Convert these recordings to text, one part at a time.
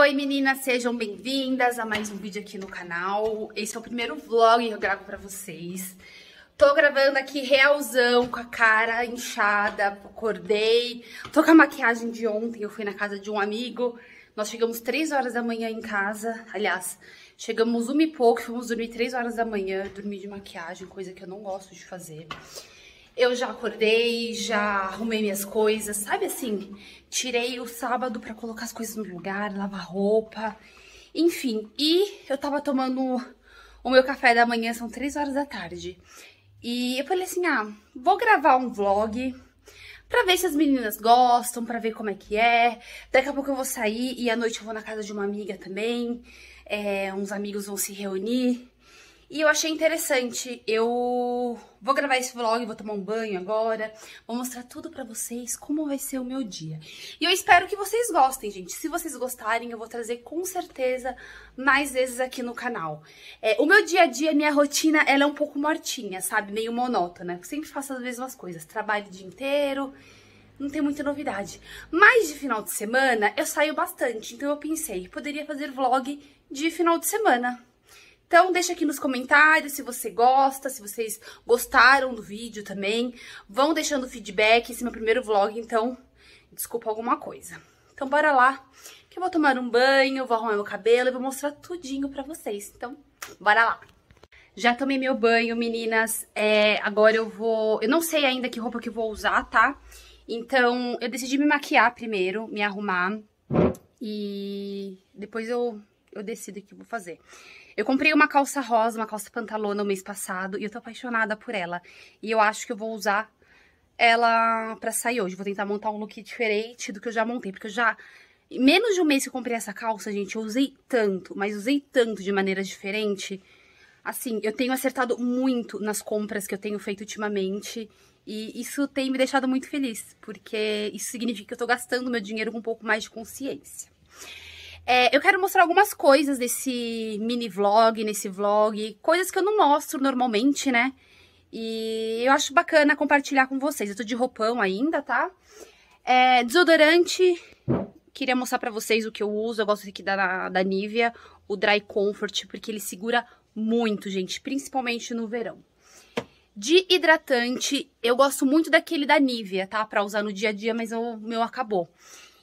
Oi meninas, sejam bem-vindas a mais um vídeo aqui no canal. Esse é o primeiro vlog que eu gravo pra vocês. Tô gravando aqui realzão, com a cara inchada, acordei. Tô com a maquiagem de ontem, eu fui na casa de um amigo. Nós chegamos 3 horas da manhã em casa, aliás, chegamos uma e pouco, fomos dormir 3 horas da manhã, dormir de maquiagem, coisa que eu não gosto de fazer. Eu já acordei, já arrumei minhas coisas, sabe assim? Tirei o sábado pra colocar as coisas no lugar, lavar roupa, enfim. E eu tava tomando o meu café da manhã, são três horas da tarde. E eu falei assim, ah, vou gravar um vlog pra ver se as meninas gostam, pra ver como é que é. Daqui a pouco eu vou sair e à noite eu vou na casa de uma amiga também. É, uns amigos vão se reunir. E eu achei interessante, eu vou gravar esse vlog, vou tomar um banho agora, vou mostrar tudo pra vocês, como vai ser o meu dia. E eu espero que vocês gostem, gente. Se vocês gostarem, eu vou trazer com certeza mais vezes aqui no canal. É, o meu dia a dia, minha rotina, ela é um pouco mortinha, sabe? Meio monótona. Eu sempre faço as mesmas coisas, trabalho o dia inteiro, não tem muita novidade. Mas de final de semana, eu saio bastante, então eu pensei, poderia fazer vlog de final de semana. Então, deixa aqui nos comentários se você gosta, se vocês gostaram do vídeo também. Vão deixando feedback, esse é meu primeiro vlog, então, desculpa alguma coisa. Então, bora lá, que eu vou tomar um banho, vou arrumar meu cabelo e vou mostrar tudinho pra vocês. Então, bora lá. Já tomei meu banho, meninas. É, agora eu vou... Eu não sei ainda que roupa que eu vou usar, tá? Então, eu decidi me maquiar primeiro, me arrumar. E depois eu, eu decido o que eu vou fazer. Eu comprei uma calça rosa, uma calça pantalona no mês passado e eu tô apaixonada por ela. E eu acho que eu vou usar ela pra sair hoje. Vou tentar montar um look diferente do que eu já montei, porque eu já... Menos de um mês que eu comprei essa calça, gente, eu usei tanto, mas usei tanto de maneira diferente. Assim, eu tenho acertado muito nas compras que eu tenho feito ultimamente. E isso tem me deixado muito feliz, porque isso significa que eu tô gastando meu dinheiro com um pouco mais de consciência. É, eu quero mostrar algumas coisas desse mini vlog, nesse vlog, coisas que eu não mostro normalmente, né? E eu acho bacana compartilhar com vocês. Eu tô de roupão ainda, tá? É, desodorante, queria mostrar pra vocês o que eu uso. Eu gosto aqui da, da Nivea, o Dry Comfort, porque ele segura muito, gente, principalmente no verão. De hidratante, eu gosto muito daquele da Nivea, tá? Pra usar no dia a dia, mas o meu acabou.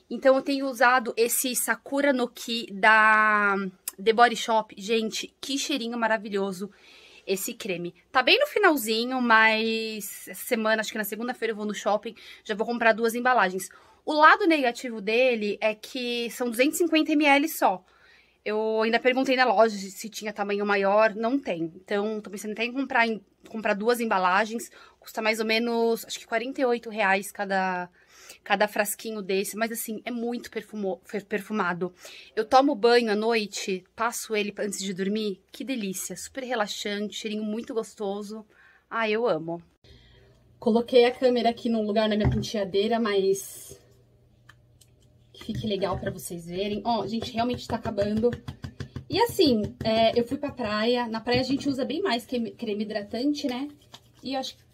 Então eu tenho usado esse Sakura no Ki da The Body Shop. Gente, que cheirinho maravilhoso esse creme. Tá bem no finalzinho, mas essa semana, acho que na segunda-feira eu vou no shopping, já vou comprar duas embalagens. O lado negativo dele é que são 250 ml só. Eu ainda perguntei na loja se tinha tamanho maior, não tem. Então, tô pensando até em comprar, em comprar duas embalagens. Custa mais ou menos, acho que 48 reais cada, cada frasquinho desse, mas assim, é muito perfumo, perfumado. Eu tomo banho à noite, passo ele antes de dormir, que delícia, super relaxante, cheirinho muito gostoso. Ah, eu amo. Coloquei a câmera aqui num lugar na minha penteadeira, mas que fique legal pra vocês verem. Ó, oh, gente, realmente tá acabando. E assim, é, eu fui pra praia, na praia a gente usa bem mais creme hidratante, né? E eu acho que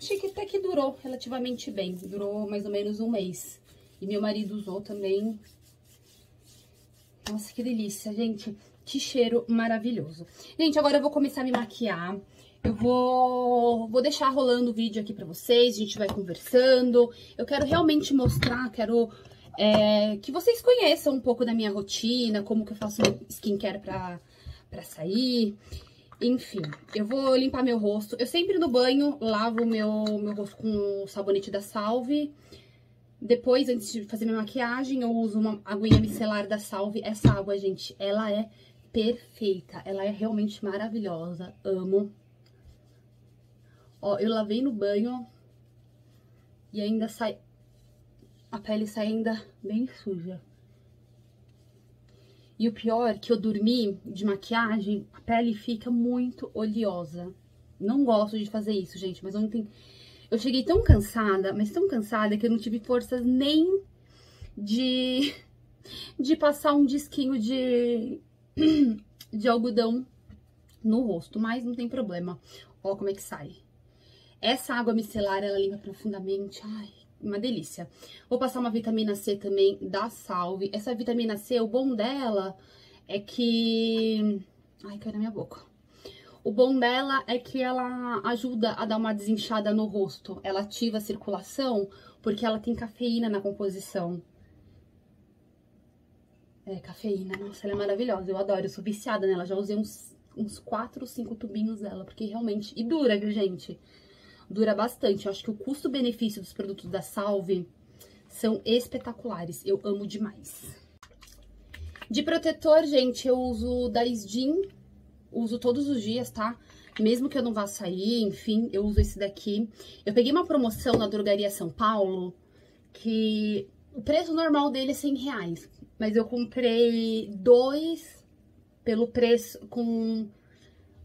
Achei que até que durou relativamente bem. Durou mais ou menos um mês. E meu marido usou também. Nossa, que delícia, gente. Que cheiro maravilhoso. Gente, agora eu vou começar a me maquiar. Eu vou, vou deixar rolando o vídeo aqui pra vocês. A gente vai conversando. Eu quero realmente mostrar, quero é, que vocês conheçam um pouco da minha rotina, como que eu faço skincare pra, pra sair. Enfim, eu vou limpar meu rosto. Eu sempre no banho lavo meu, meu rosto com o sabonete da Salve. Depois, antes de fazer minha maquiagem, eu uso uma aguinha micelar da Salve. Essa água, gente, ela é perfeita. Ela é realmente maravilhosa. Amo. Ó, eu lavei no banho e ainda sai... A pele sai ainda bem suja. E o pior que eu dormi de maquiagem, a pele fica muito oleosa. Não gosto de fazer isso, gente, mas ontem eu cheguei tão cansada, mas tão cansada que eu não tive forças nem de, de passar um disquinho de, de algodão no rosto, mas não tem problema. Ó como é que sai. Essa água micelar, ela limpa profundamente. Ai, uma delícia. Vou passar uma vitamina C também da Salve. Essa vitamina C, o bom dela é que... Ai, caiu na minha boca. O bom dela é que ela ajuda a dar uma desinchada no rosto. Ela ativa a circulação porque ela tem cafeína na composição. É, cafeína. Nossa, ela é maravilhosa. Eu adoro. Eu sou viciada nela. Já usei uns, uns 4 ou 5 tubinhos dela. Porque realmente... E dura, viu, gente? Dura bastante. Eu acho que o custo-benefício dos produtos da Salve são espetaculares. Eu amo demais. De protetor, gente, eu uso da Skin. Uso todos os dias, tá? Mesmo que eu não vá sair, enfim, eu uso esse daqui. Eu peguei uma promoção na Drogaria São Paulo, que o preço normal dele é 100 reais. Mas eu comprei dois pelo preço, com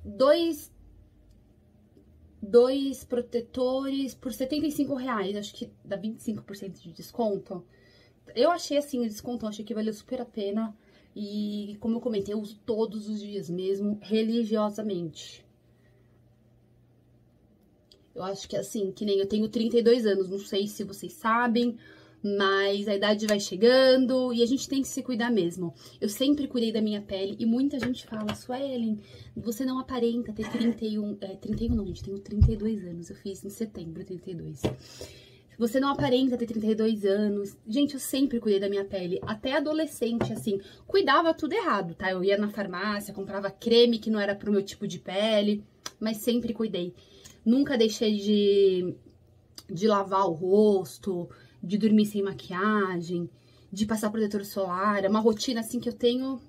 dois, dois protetores por 75 reais. Acho que dá 25% de desconto. Eu achei assim o desconto, achei que valeu super a pena. E como eu comentei, eu uso todos os dias mesmo, religiosamente. Eu acho que assim, que nem eu tenho 32 anos, não sei se vocês sabem, mas a idade vai chegando e a gente tem que se cuidar mesmo. Eu sempre cuidei da minha pele e muita gente fala, Suelen, você não aparenta ter 31, é, 31 não, gente, tenho 32 anos, eu fiz em setembro 32. Você não aparenta ter 32 anos. Gente, eu sempre cuidei da minha pele. Até adolescente, assim, cuidava tudo errado, tá? Eu ia na farmácia, comprava creme que não era pro meu tipo de pele, mas sempre cuidei. Nunca deixei de, de lavar o rosto, de dormir sem maquiagem, de passar protetor solar. É uma rotina assim que eu tenho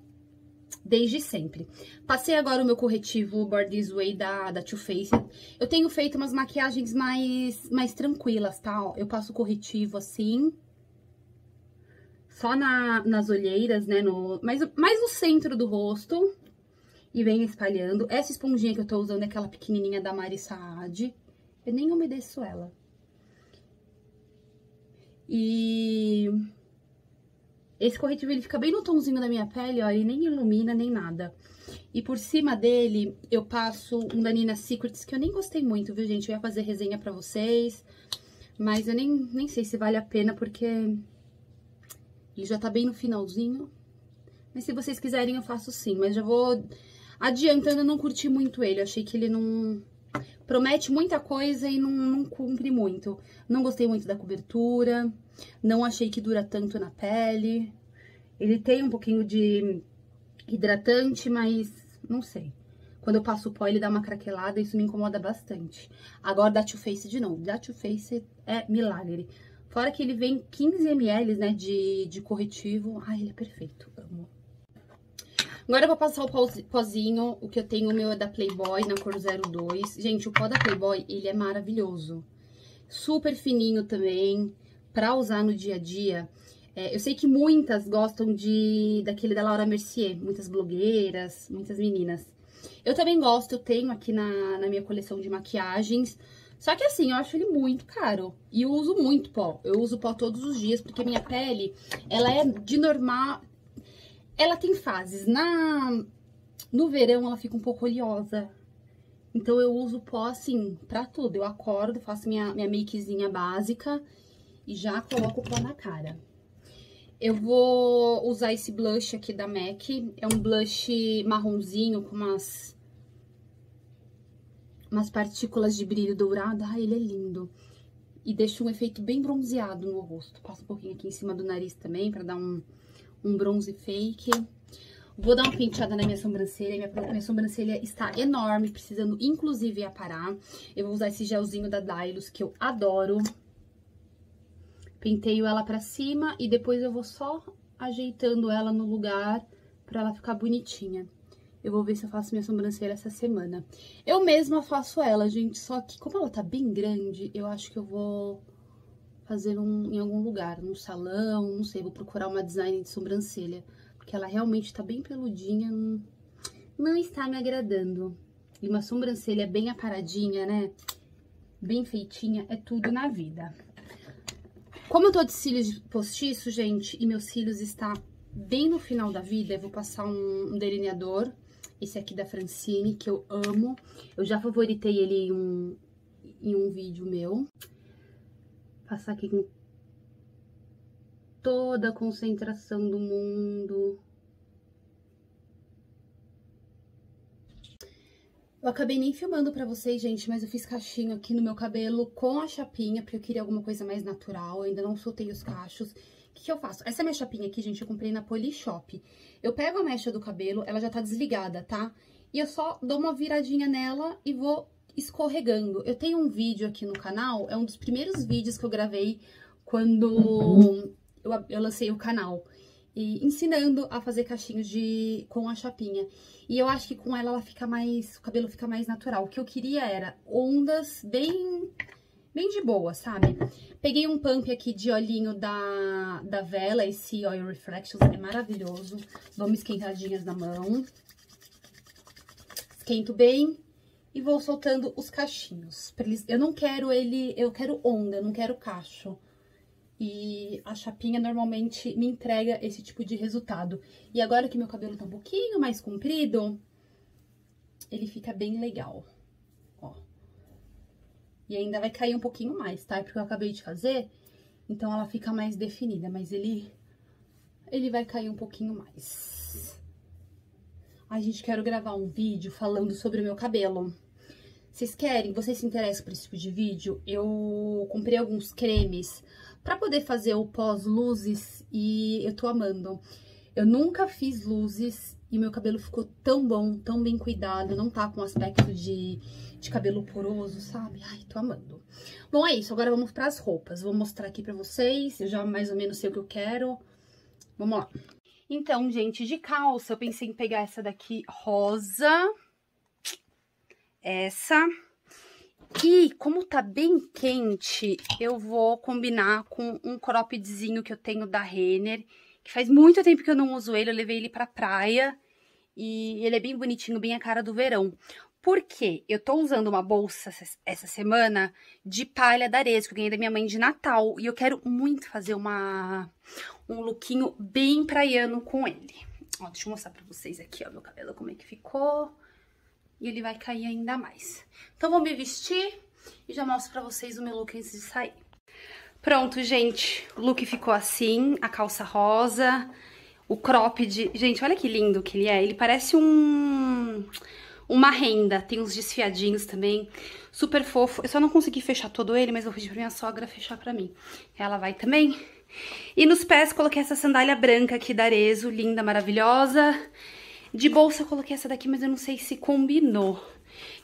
desde sempre. Passei agora o meu corretivo Born This Way da, da Too Faced. Eu tenho feito umas maquiagens mais, mais tranquilas, tá? Eu passo corretivo assim, só na, nas olheiras, né? No, mais, mais no centro do rosto. E venho espalhando. Essa esponjinha que eu tô usando é aquela pequenininha da Mari Saad. Eu nem umedeço ela. E esse corretivo ele fica bem no tomzinho da minha pele, ó, ele nem ilumina nem nada. E por cima dele eu passo um da Nina Secrets que eu nem gostei muito, viu, gente? Eu ia fazer resenha pra vocês, mas eu nem, nem sei se vale a pena porque ele já tá bem no finalzinho. Mas se vocês quiserem eu faço sim, mas já vou adiantando, eu não curti muito ele, achei que ele não promete muita coisa e não, não cumpre muito. Não gostei muito da cobertura, não achei que dura tanto na pele. Ele tem um pouquinho de hidratante, mas não sei. Quando eu passo o pó, ele dá uma craquelada, isso me incomoda bastante. Agora, da Too Faced de novo. Da Too Faced é milagre. Fora que ele vem 15 ml, né, de, de corretivo. Ai, ele é perfeito, amo. Agora eu vou passar o pozinho, o que eu tenho, o meu é da Playboy, na cor 02. Gente, o pó da Playboy, ele é maravilhoso. Super fininho também, pra usar no dia a dia. É, eu sei que muitas gostam de daquele da Laura Mercier, muitas blogueiras, muitas meninas. Eu também gosto, eu tenho aqui na, na minha coleção de maquiagens. Só que assim, eu acho ele muito caro. E eu uso muito pó. Eu uso pó todos os dias, porque minha pele, ela é de normal, ela tem fases. Na No verão, ela fica um pouco oleosa. Então, eu uso pó, assim, pra tudo. Eu acordo, faço minha, minha makezinha básica e já coloco o pó na cara. Eu vou usar esse blush aqui da MAC. É um blush marronzinho com umas... Umas partículas de brilho dourado. Ai, ele é lindo. E deixa um efeito bem bronzeado no rosto. Passo um pouquinho aqui em cima do nariz também, pra dar um um bronze fake. Vou dar uma penteada na minha sobrancelha. Minha, minha sobrancelha está enorme, precisando inclusive aparar. Eu vou usar esse gelzinho da Dylos, que eu adoro. Penteio ela pra cima e depois eu vou só ajeitando ela no lugar pra ela ficar bonitinha. Eu vou ver se eu faço minha sobrancelha essa semana. Eu mesma faço ela, gente, só que como ela tá bem grande, eu acho que eu vou fazer um, em algum lugar, num salão, não sei, vou procurar uma design de sobrancelha, porque ela realmente tá bem peludinha, não, não está me agradando. E uma sobrancelha bem aparadinha, né? Bem feitinha, é tudo na vida. Como eu tô de cílios postiço, gente, e meus cílios está bem no final da vida, eu vou passar um, um delineador, esse aqui da Francine, que eu amo. Eu já favoritei ele em um, em um vídeo meu passar aqui com toda a concentração do mundo. Eu acabei nem filmando pra vocês, gente, mas eu fiz cachinho aqui no meu cabelo com a chapinha, porque eu queria alguma coisa mais natural, eu ainda não soltei os cachos. O que, que eu faço? Essa minha chapinha aqui, gente, eu comprei na Polishop. Eu pego a mecha do cabelo, ela já tá desligada, tá? E eu só dou uma viradinha nela e vou escorregando. Eu tenho um vídeo aqui no canal, é um dos primeiros vídeos que eu gravei quando eu, eu lancei o canal e ensinando a fazer cachinhos de com a chapinha. E eu acho que com ela ela fica mais, o cabelo fica mais natural. O que eu queria era ondas bem bem de boa, sabe? Peguei um pump aqui de olhinho da, da Vela, esse Oil Reflections, é maravilhoso. Dou uma esquentadinhas na mão. Esquento bem e vou soltando os cachinhos. Eu não quero ele, eu quero onda, não quero cacho. E a chapinha normalmente me entrega esse tipo de resultado. E agora que meu cabelo tá um pouquinho mais comprido, ele fica bem legal, ó. E ainda vai cair um pouquinho mais, tá? Porque eu acabei de fazer, então ela fica mais definida, mas ele, ele vai cair um pouquinho mais. Ai, gente, quero gravar um vídeo falando sobre o meu cabelo. Vocês querem? Vocês se interessam por esse tipo de vídeo? Eu comprei alguns cremes para poder fazer o pós-luzes e eu tô amando. Eu nunca fiz luzes e meu cabelo ficou tão bom, tão bem cuidado, não tá com aspecto de, de cabelo poroso, sabe? Ai, tô amando. Bom, é isso, agora vamos pras roupas. Vou mostrar aqui pra vocês, eu já mais ou menos sei o que eu quero. Vamos lá. Então, gente, de calça, eu pensei em pegar essa daqui rosa. Essa. E como tá bem quente, eu vou combinar com um croppedzinho que eu tenho da Renner, que faz muito tempo que eu não uso ele, eu levei ele pra praia e ele é bem bonitinho, bem a cara do verão. Por quê? Eu tô usando uma bolsa essa semana de palha da que eu ganhei da minha mãe de Natal, e eu quero muito fazer uma, um lookinho bem praiano com ele. Ó, deixa eu mostrar pra vocês aqui, ó, meu cabelo como é que ficou e ele vai cair ainda mais. Então, vou me vestir e já mostro pra vocês o meu look antes de sair. Pronto, gente, o look ficou assim, a calça rosa, o cropped. Gente, olha que lindo que ele é, ele parece um... Uma renda, tem uns desfiadinhos também, super fofo. Eu só não consegui fechar todo ele, mas vou pedir pra minha sogra fechar pra mim. Ela vai também. E nos pés coloquei essa sandália branca aqui da Arezo, linda, maravilhosa. De bolsa eu coloquei essa daqui, mas eu não sei se combinou.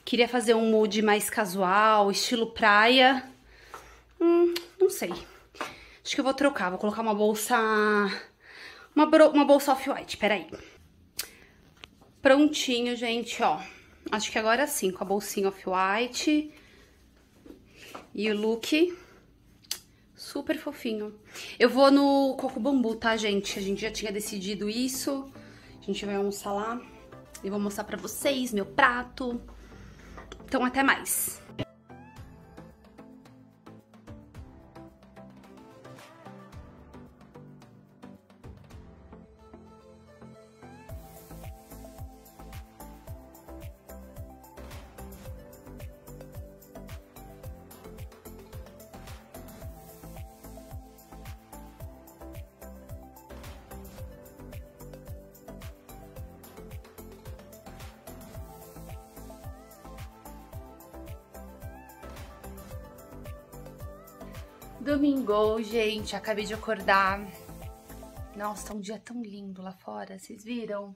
Queria fazer um mood mais casual, estilo praia. Hum, não sei. Acho que eu vou trocar, vou colocar uma bolsa... Uma, uma bolsa off-white, peraí. Prontinho, gente, ó. Acho que agora sim, com a bolsinha off-white. E o look super fofinho. Eu vou no coco bambu, tá, gente? A gente já tinha decidido isso. A gente vai almoçar lá e vou mostrar pra vocês meu prato. Então, até mais! Domingo, gente, acabei de acordar. Nossa, tá um dia tão lindo lá fora, vocês viram?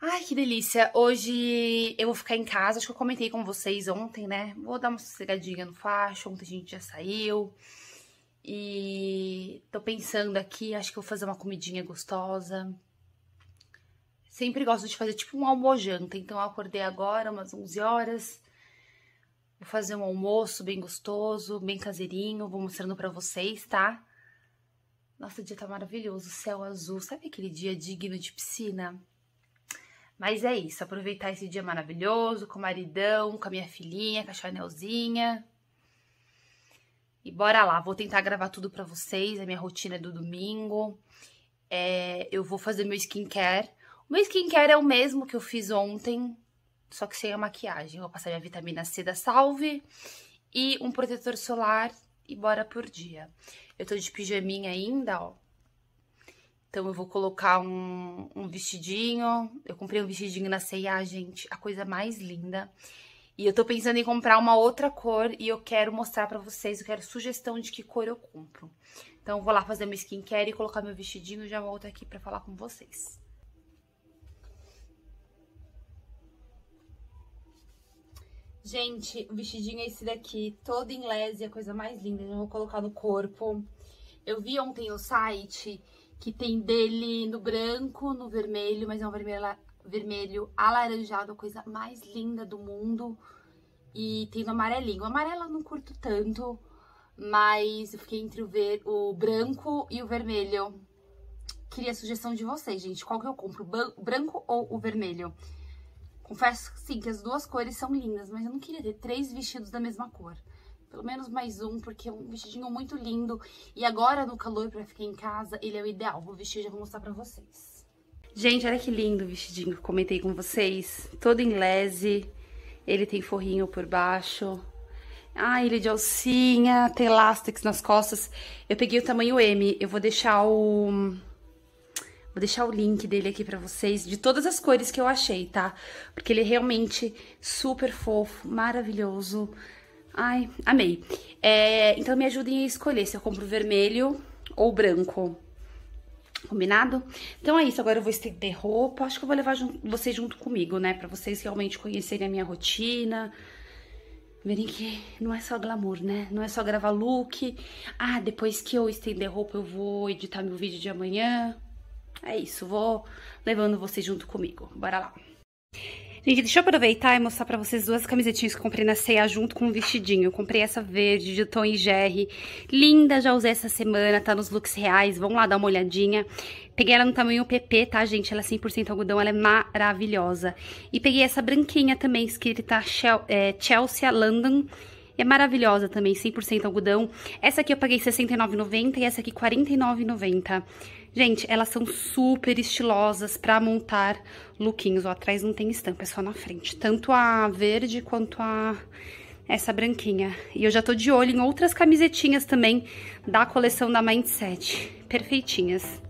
Ai, que delícia. Hoje eu vou ficar em casa, acho que eu comentei com vocês ontem, né? Vou dar uma sossegadinha no facho, ontem a gente já saiu. E tô pensando aqui, acho que vou fazer uma comidinha gostosa. Sempre gosto de fazer tipo um almojanta, então eu acordei agora, umas 11 horas. Vou fazer um almoço bem gostoso, bem caseirinho, vou mostrando pra vocês, tá? Nossa, o dia tá maravilhoso, céu azul, sabe aquele dia digno de piscina? Mas é isso, aproveitar esse dia maravilhoso com o maridão, com a minha filhinha, com a Chanelzinha. E bora lá, vou tentar gravar tudo pra vocês, a minha rotina é do domingo. É, eu vou fazer meu skincare. O meu skincare é o mesmo que eu fiz ontem, só que sem a maquiagem. Vou passar minha vitamina C da Salve e um protetor solar e bora por dia. Eu tô de pijaminha ainda, ó. Então eu vou colocar um, um vestidinho. Eu comprei um vestidinho na C&A, gente, a coisa mais linda. E eu tô pensando em comprar uma outra cor e eu quero mostrar pra vocês, eu quero sugestão de que cor eu compro. Então eu vou lá fazer meu skincare e colocar meu vestidinho e já volto aqui pra falar com vocês. Gente, o vestidinho é esse daqui, todo em lese, a coisa mais linda. Eu vou colocar no corpo. Eu vi ontem no site que tem dele no branco, no vermelho, mas é um vermelho, vermelho alaranjado, a coisa mais linda do mundo. E tem no amarelinho. O amarelo eu não curto tanto, mas eu fiquei entre o, ver, o branco e o vermelho. Queria a sugestão de vocês, gente. Qual que eu compro, o branco ou o vermelho? Confesso, sim, que as duas cores são lindas, mas eu não queria ter três vestidos da mesma cor. Pelo menos mais um, porque é um vestidinho muito lindo. E agora, no calor, pra ficar em casa, ele é o ideal. Vou vestir e já vou mostrar pra vocês. Gente, olha que lindo o vestidinho que comentei com vocês. Todo em lese. Ele tem forrinho por baixo. Ah, ele é de alcinha, tem elástics nas costas. Eu peguei o tamanho M. Eu vou deixar o Vou deixar o link dele aqui pra vocês, de todas as cores que eu achei, tá? Porque ele é realmente super fofo, maravilhoso. Ai, amei. É, então me ajudem a escolher se eu compro vermelho ou branco. Combinado? Então é isso, agora eu vou estender roupa. Acho que eu vou levar jun vocês junto comigo, né? Pra vocês realmente conhecerem a minha rotina. Verem que não é só glamour, né? Não é só gravar look. Ah, depois que eu estender roupa, eu vou editar meu vídeo de amanhã. É isso, vou levando vocês junto comigo. Bora lá. Gente, deixa eu aproveitar e mostrar pra vocês duas camisetinhas que eu comprei na ceia junto com um vestidinho. Eu comprei essa verde de Tom e Jerry. Linda, já usei essa semana, tá nos looks reais. Vão lá dar uma olhadinha. Peguei ela no tamanho PP, tá, gente? Ela é 100% algodão, ela é maravilhosa. E peguei essa branquinha também, escrita é, Chelsea London. É maravilhosa também, 100% algodão. Essa aqui eu paguei R$69,90 e essa aqui R$49,90. Gente, elas são super estilosas pra montar lookinhos. Ó, atrás não tem estampa, é só na frente. Tanto a verde quanto a essa branquinha. E eu já tô de olho em outras camisetinhas também da coleção da Mindset. Perfeitinhas.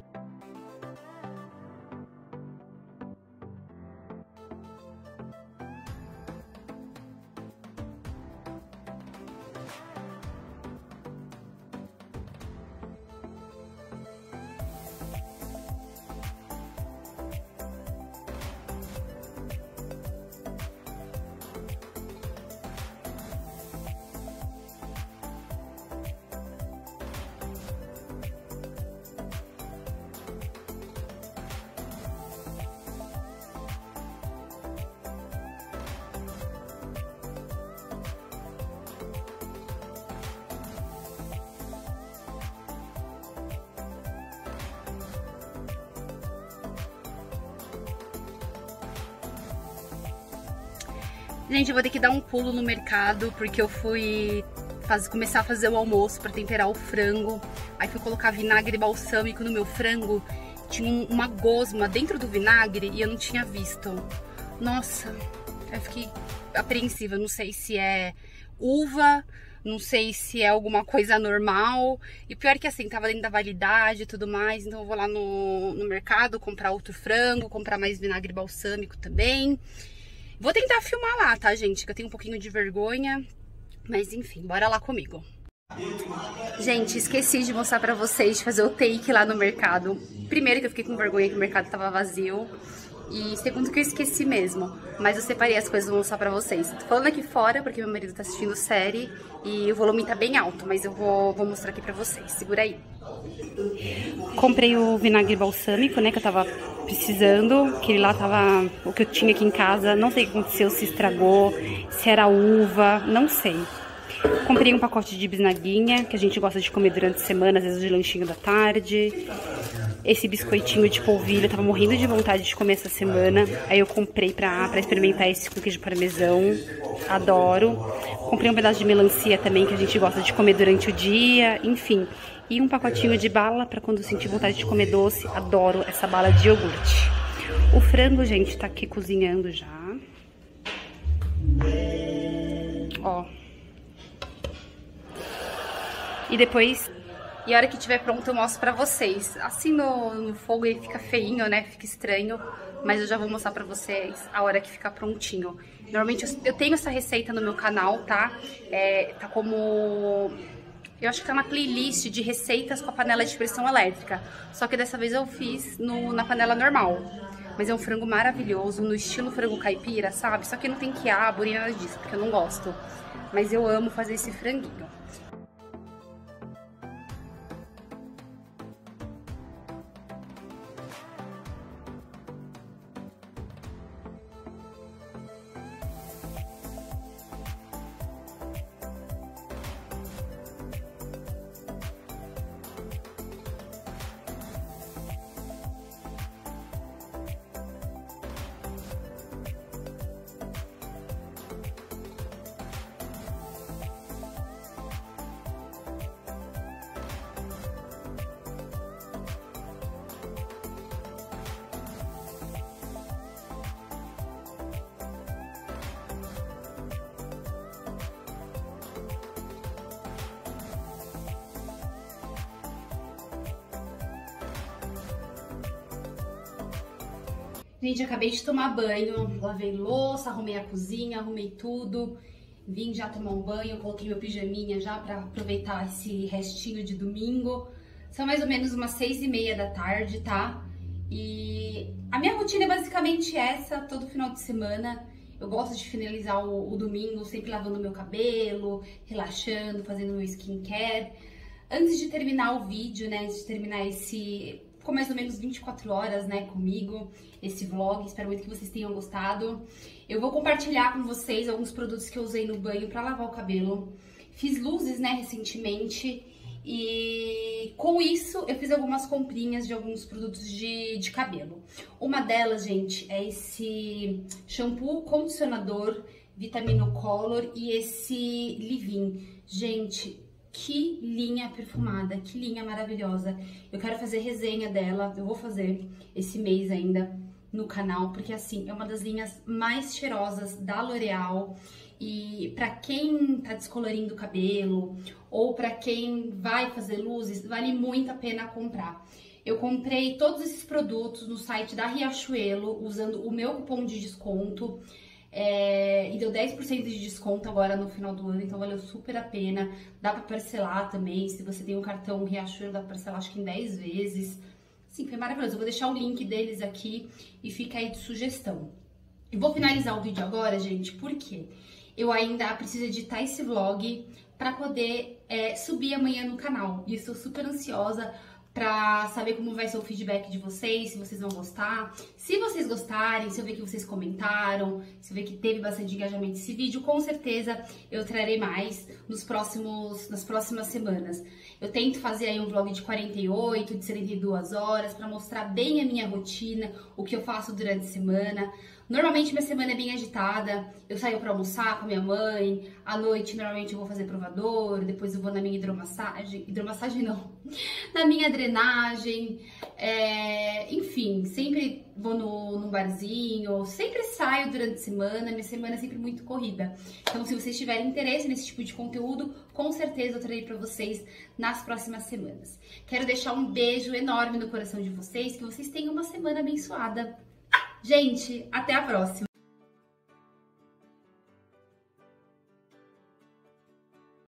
Gente, eu vou ter que dar um pulo no mercado, porque eu fui faz, começar a fazer o almoço para temperar o frango. Aí fui colocar vinagre balsâmico no meu frango. Tinha uma gosma dentro do vinagre e eu não tinha visto. Nossa, eu fiquei apreensiva. Não sei se é uva, não sei se é alguma coisa normal. E pior que assim, tava dentro da validade e tudo mais. Então eu vou lá no, no mercado comprar outro frango, comprar mais vinagre balsâmico também. Vou tentar filmar lá, tá, gente? Que eu tenho um pouquinho de vergonha. Mas enfim, bora lá comigo. Gente, esqueci de mostrar pra vocês, fazer o take lá no mercado. Primeiro que eu fiquei com vergonha que o mercado tava vazio. E segundo que eu esqueci mesmo. Mas eu separei as coisas, vou mostrar pra vocês. Tô falando aqui fora, porque meu marido tá assistindo série. E o volume tá bem alto, mas eu vou, vou mostrar aqui pra vocês. Segura aí. Comprei o vinagre balsâmico, né, que eu tava precisando, que ele lá tava o que eu tinha aqui em casa, não sei o que aconteceu, se estragou, se era uva, não sei. Comprei um pacote de bisnaguinha, que a gente gosta de comer durante a semana, às vezes de lanchinho da tarde. Esse biscoitinho de polvilho, eu tava morrendo de vontade de comer essa semana. Aí eu comprei pra, pra experimentar esse cookie de parmesão. Adoro. Comprei um pedaço de melancia também, que a gente gosta de comer durante o dia. Enfim, e um pacotinho de bala para quando sentir vontade de comer doce. Adoro essa bala de iogurte. O frango, gente, tá aqui cozinhando já. E depois... E a hora que estiver pronto eu mostro pra vocês. Assim no, no fogo aí fica feinho, né? Fica estranho. Mas eu já vou mostrar pra vocês a hora que ficar prontinho. Normalmente eu, eu tenho essa receita no meu canal, tá? É, tá como eu acho que tá na playlist de receitas com a panela de pressão elétrica. Só que dessa vez eu fiz no, na panela normal. Mas é um frango maravilhoso, no estilo frango caipira, sabe? Só que não tem quiabo nem nada disso, porque eu não gosto. Mas eu amo fazer esse franguinho. Gente, acabei de tomar banho, lavei louça, arrumei a cozinha, arrumei tudo. Vim já tomar um banho, coloquei meu pijaminha já pra aproveitar esse restinho de domingo. São mais ou menos umas seis e meia da tarde, tá? E a minha rotina é basicamente essa, todo final de semana. Eu gosto de finalizar o, o domingo sempre lavando meu cabelo, relaxando, fazendo meu skincare. Antes de terminar o vídeo, né, antes de terminar esse ficou mais ou menos 24 horas, né, comigo, esse vlog. Espero muito que vocês tenham gostado. Eu vou compartilhar com vocês alguns produtos que eu usei no banho para lavar o cabelo. Fiz luzes, né, recentemente. E com isso eu fiz algumas comprinhas de alguns produtos de, de cabelo. Uma delas, gente, é esse shampoo condicionador Vitamino Color e esse Livin. Gente, que linha perfumada, que linha maravilhosa. Eu quero fazer resenha dela, eu vou fazer esse mês ainda no canal, porque assim, é uma das linhas mais cheirosas da L'Oreal. E para quem tá descolorindo o cabelo ou para quem vai fazer luzes, vale muito a pena comprar. Eu comprei todos esses produtos no site da Riachuelo usando o meu cupom de desconto. É, e deu 10% de desconto agora no final do ano, então valeu super a pena. Dá pra parcelar também, se você tem um cartão Riachuelo, dá pra parcelar acho que em 10 vezes. Sim, foi maravilhoso. Eu vou deixar o link deles aqui e fica aí de sugestão. Eu vou finalizar o vídeo agora, gente, porque eu ainda preciso editar esse vlog para poder é, subir amanhã no canal. E estou super ansiosa pra saber como vai ser o feedback de vocês, se vocês vão gostar. Se vocês gostarem, se eu ver que vocês comentaram, se eu ver que teve bastante engajamento esse vídeo, com certeza eu trarei mais nos próximos, nas próximas semanas. Eu tento fazer aí um vlog de 48, de 72 horas para mostrar bem a minha rotina, o que eu faço durante a semana. Normalmente minha semana é bem agitada. Eu saio para almoçar com minha mãe. À noite, normalmente eu vou fazer provador. Depois eu vou na minha hidromassagem. Hidromassagem não. Na minha drenagem. É... Enfim, sempre vou no, no barzinho. Sempre saio durante a semana. Minha semana é sempre muito corrida. Então, se vocês tiverem interesse nesse tipo de conteúdo, com certeza eu trarei para vocês nas próximas semanas. Quero deixar um beijo enorme no coração de vocês. Que vocês tenham uma semana abençoada. Gente, até a próxima!